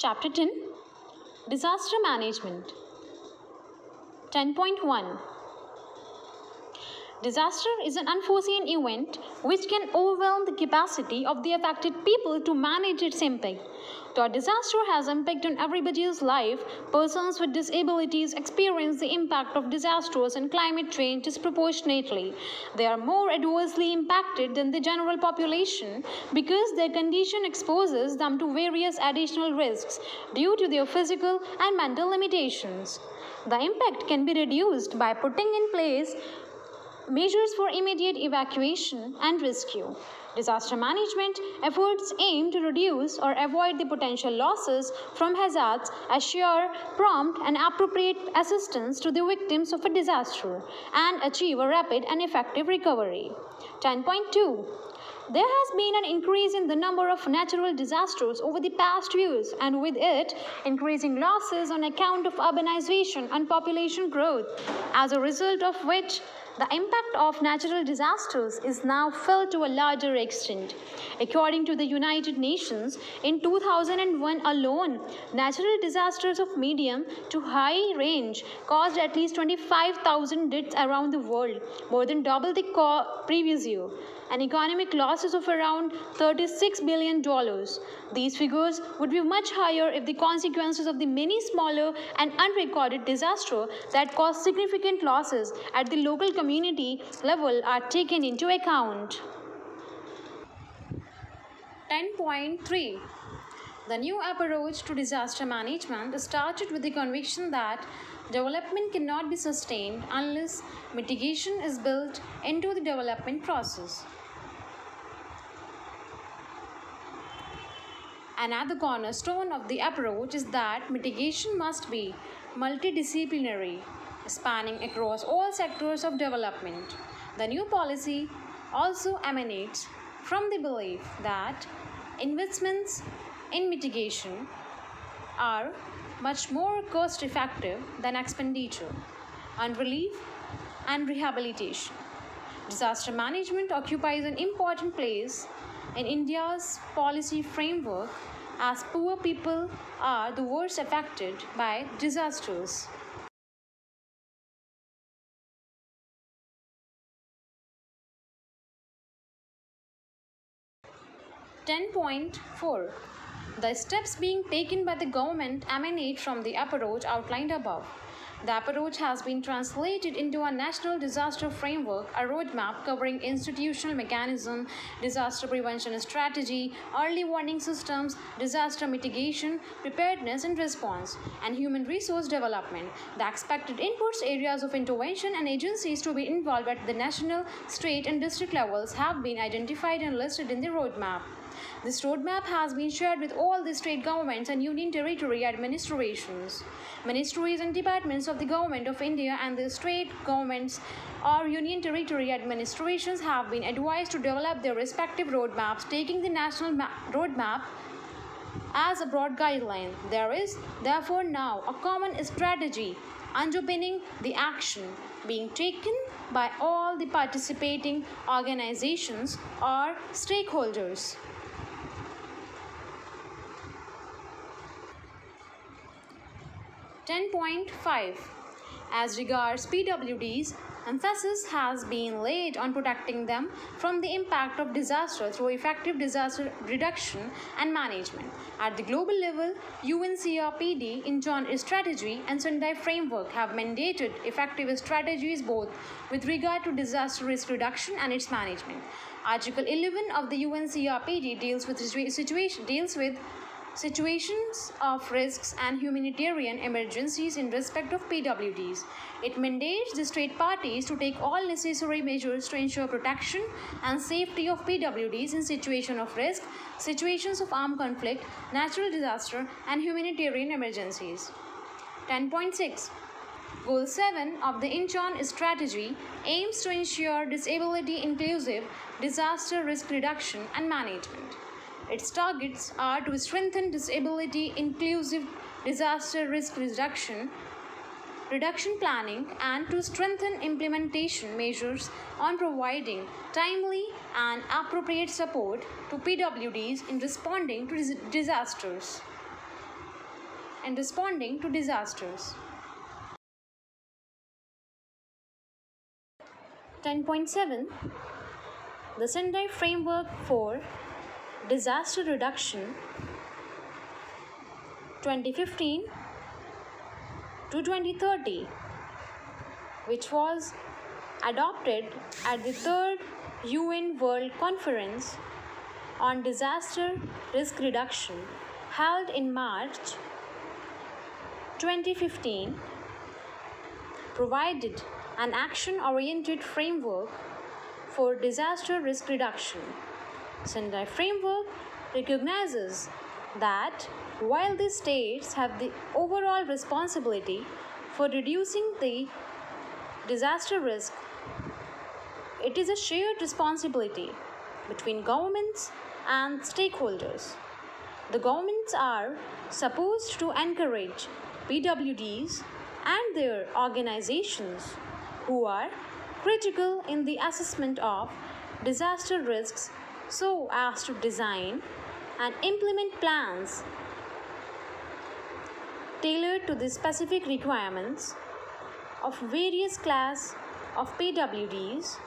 Chapter 10 Disaster Management. 10.1 Disaster is an unforeseen event which can overwhelm the capacity of the affected people to manage its impact. Though disaster has impact on everybody's life, persons with disabilities experience the impact of disasters and climate change disproportionately. They are more adversely impacted than the general population because their condition exposes them to various additional risks due to their physical and mental limitations. The impact can be reduced by putting in place Measures for immediate evacuation and rescue. Disaster management efforts aim to reduce or avoid the potential losses from hazards, assure prompt and appropriate assistance to the victims of a disaster, and achieve a rapid and effective recovery. 10.2 there has been an increase in the number of natural disasters over the past years, and with it, increasing losses on account of urbanization and population growth, as a result of which the impact of natural disasters is now felt to a larger extent. According to the United Nations, in 2001 alone, natural disasters of medium to high range caused at least 25,000 deaths around the world, more than double the previous year and economic losses of around $36 billion. These figures would be much higher if the consequences of the many smaller and unrecorded disasters that caused significant losses at the local community level are taken into account. 10.3 The new approach to disaster management started with the conviction that development cannot be sustained unless mitigation is built into the development process. Another cornerstone of the approach is that mitigation must be multidisciplinary, spanning across all sectors of development. The new policy also emanates from the belief that investments in mitigation are much more cost effective than expenditure on relief and rehabilitation. Disaster management occupies an important place in India's policy framework as poor people are the worst affected by disasters. Ten point four the steps being taken by the government emanate from the approach outlined above. The approach has been translated into a national disaster framework, a roadmap covering institutional mechanism, disaster prevention strategy, early warning systems, disaster mitigation, preparedness and response, and human resource development. The expected inputs, areas of intervention, and agencies to be involved at the national, state, and district levels have been identified and listed in the roadmap. This roadmap has been shared with all the state governments and union territory administrations. Ministries and departments of the Government of India and the state governments or union territory administrations have been advised to develop their respective roadmaps, taking the national roadmap as a broad guideline. There is, therefore, now a common strategy underpinning the action being taken by all the participating organizations or stakeholders. 10.5 As regards PWDs, emphasis has been laid on protecting them from the impact of disaster through effective disaster reduction and management. At the global level, UNCRPD, Incheon Strategy, and Sendai Framework have mandated effective strategies both with regard to disaster risk reduction and its management. Article 11 of the UNCRPD deals with situation deals with situations of risks and humanitarian emergencies in respect of PWDs. It mandates the state parties to take all necessary measures to ensure protection and safety of PWDs in situations of risk, situations of armed conflict, natural disaster, and humanitarian emergencies. 10.6 Goal 7 of the Incheon strategy aims to ensure disability inclusive disaster risk reduction and management. Its targets are to strengthen disability inclusive disaster risk reduction, reduction planning, and to strengthen implementation measures on providing timely and appropriate support to PWDs in responding to dis disasters. in responding to disasters. 10.7 The Sendai Framework for Disaster Reduction 2015 to 2030, which was adopted at the third UN World Conference on Disaster Risk Reduction held in March 2015, provided an action oriented framework for disaster risk reduction. Sendai framework recognizes that while the states have the overall responsibility for reducing the disaster risk, it is a shared responsibility between governments and stakeholders. The governments are supposed to encourage PWDs and their organizations who are critical in the assessment of disaster risks so as to design and implement plans tailored to the specific requirements of various class of PWDs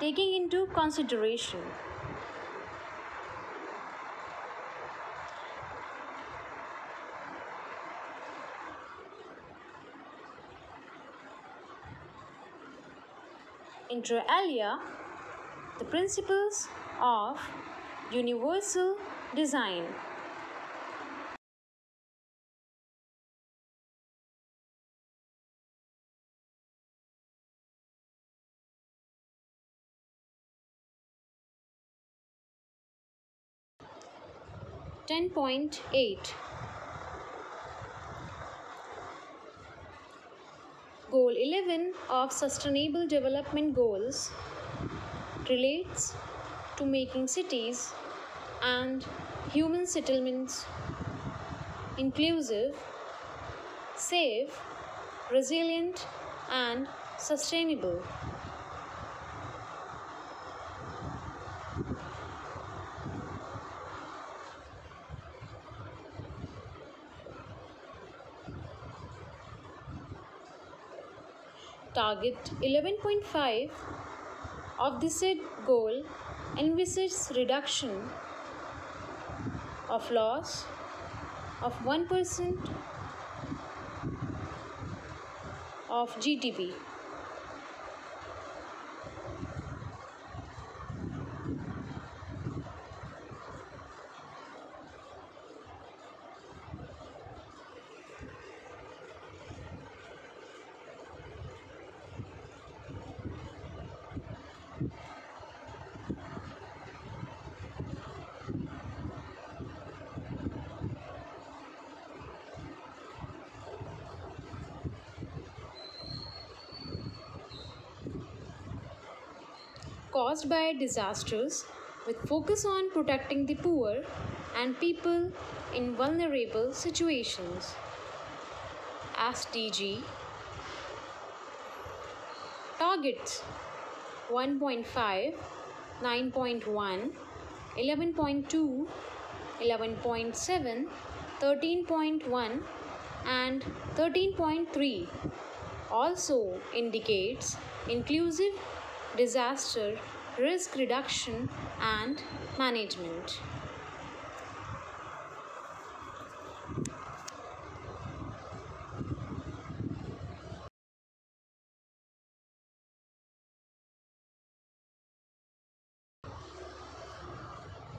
taking into consideration. Inter alia the principles of universal design. Ten point eight Goal 11 of Sustainable Development Goals relates to making cities and human settlements inclusive, safe, resilient, and sustainable. Target 11.5 of the said goal envisages reduction of loss of 1% of GDP. Caused by disasters with focus on protecting the poor and people in vulnerable situations. SDG Targets 1.5, 9.1, 11.2, 11.7, 13.1 and 13.3 also indicates inclusive disaster risk reduction and management.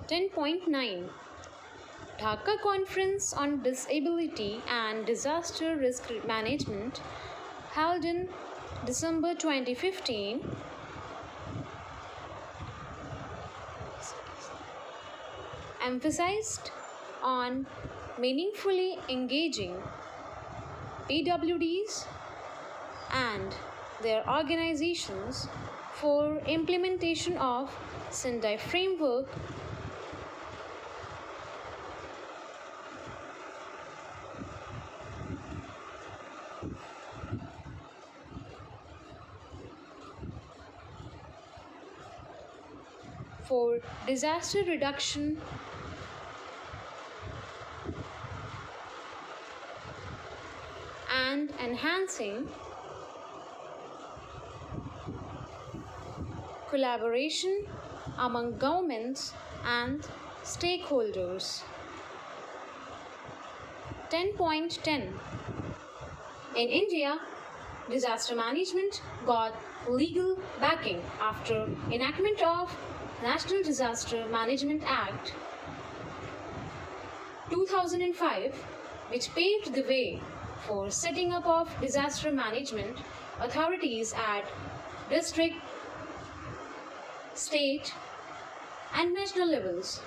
Ten point nine Dhaka Conference on Disability and Disaster Risk Management held in December 2015 emphasized on meaningfully engaging PWDs and their organizations for implementation of Sendai framework. For disaster reduction and enhancing collaboration among governments and stakeholders. 10.10 In India, disaster management got legal backing after enactment of National Disaster Management Act 2005 which paved the way for setting up of disaster management authorities at district state and national levels.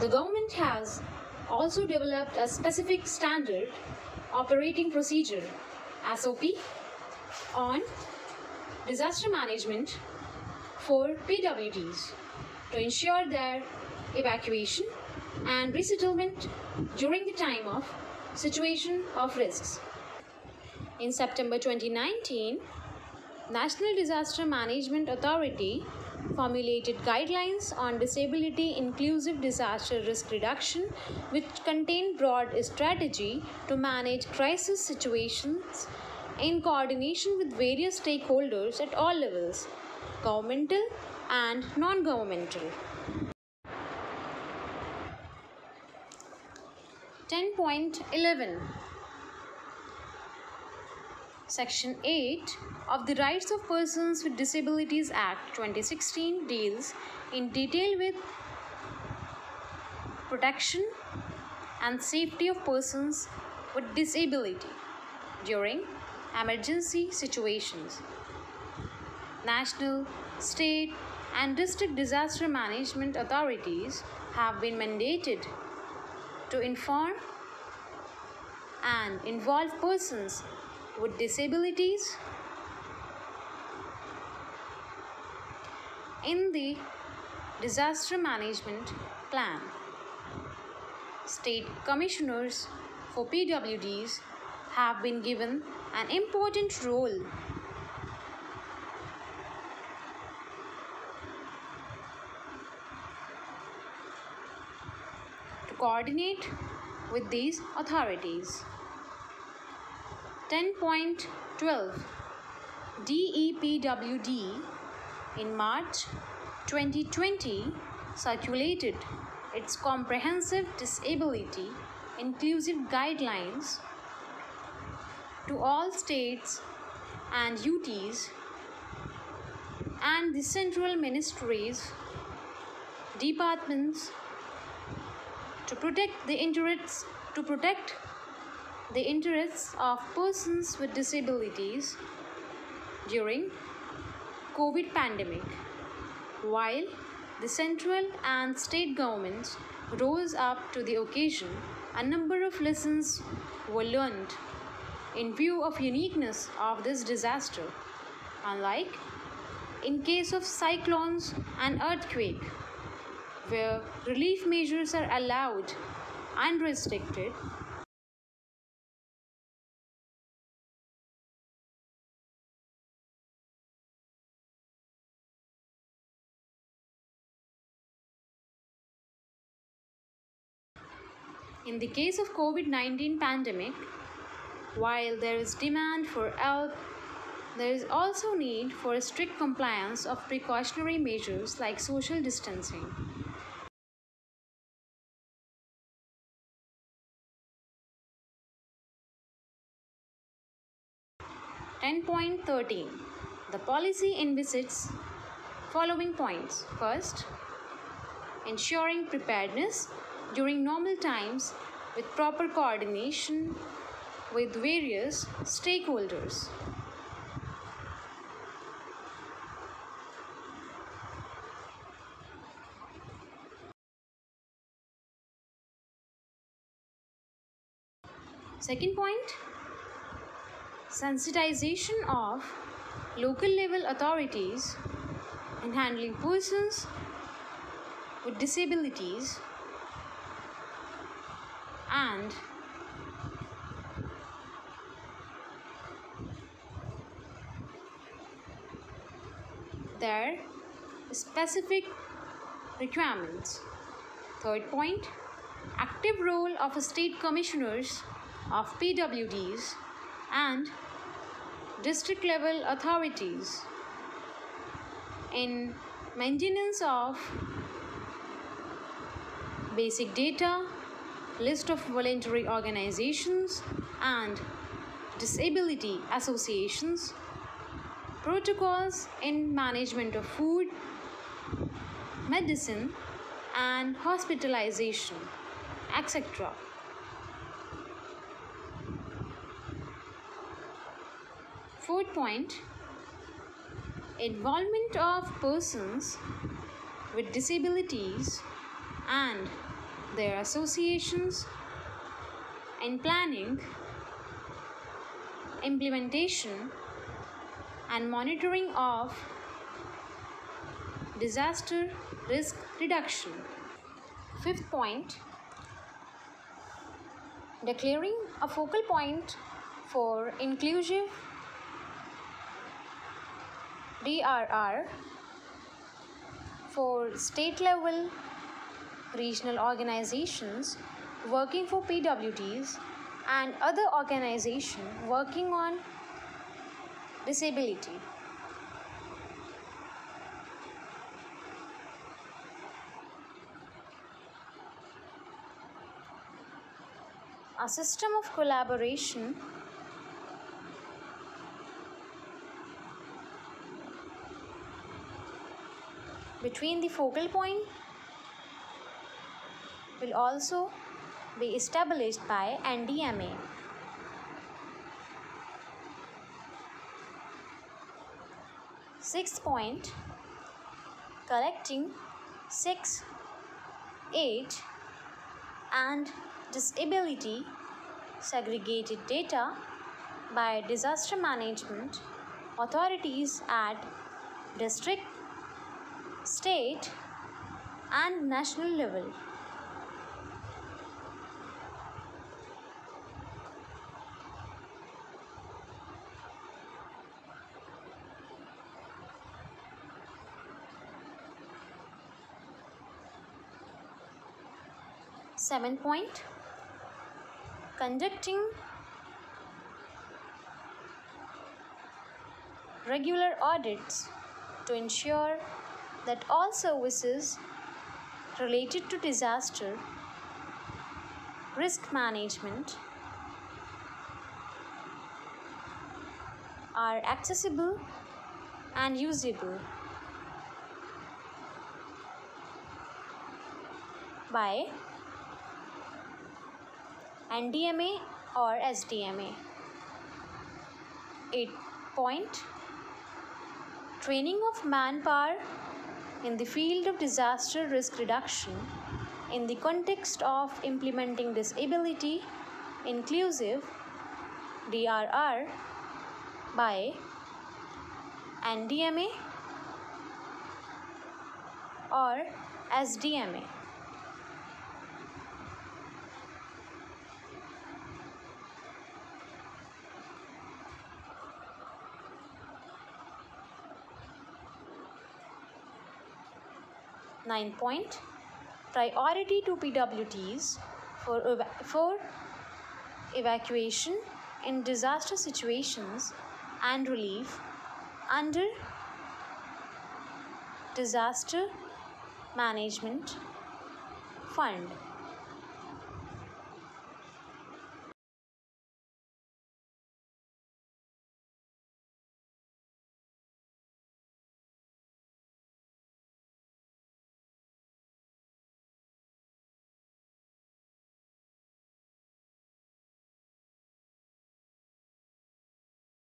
The government has also developed a specific standard operating procedure SOP on disaster management for PWDs to ensure their evacuation and resettlement during the time of situation of risks. In September 2019, National Disaster Management Authority formulated guidelines on disability inclusive disaster risk reduction which contain broad strategy to manage crisis situations in coordination with various stakeholders at all levels governmental and non-governmental 10.11 Section 8 of the Rights of Persons with Disabilities Act 2016 deals in detail with protection and safety of persons with disability during emergency situations. National, state, and district disaster management authorities have been mandated to inform and involve persons with disabilities in the disaster management plan. State commissioners for PWDs have been given an important role coordinate with these authorities. 10.12 DEPWD in March 2020 circulated its comprehensive disability inclusive guidelines to all states and UTs and the central ministries, departments to protect the interests to protect the interests of persons with disabilities during COVID pandemic. While the central and state governments rose up to the occasion, a number of lessons were learned in view of uniqueness of this disaster. Unlike in case of cyclones and earthquake, where relief measures are allowed unrestricted, In the case of COVID-19 pandemic, while there is demand for help, there is also need for strict compliance of precautionary measures like social distancing. Ten point thirteen. The policy envisages following points. First, ensuring preparedness during normal times with proper coordination with various stakeholders. Second point sensitization of local level authorities in handling persons with disabilities and their specific requirements. Third point active role of state commissioners of PWDs and district level authorities in maintenance of basic data, list of voluntary organizations and disability associations, protocols in management of food, medicine and hospitalization, etc. Fourth point involvement of persons with disabilities and their associations in planning, implementation, and monitoring of disaster risk reduction. Fifth point declaring a focal point for inclusive DRR for state level regional organizations working for PWDs and other organizations working on disability. A system of collaboration between the focal point will also be established by NDMA. Sixth point collecting sex, age, and disability segregated data by disaster management authorities at district, state, and national level. Seven point conducting regular audits to ensure that all services related to disaster risk management are accessible and usable by NDMA or SDMA. 8 point training of manpower in the field of disaster risk reduction in the context of implementing disability inclusive DRR by NDMA or SDMA. Nine point. Priority to PWDs for, for evacuation in disaster situations and relief under disaster management fund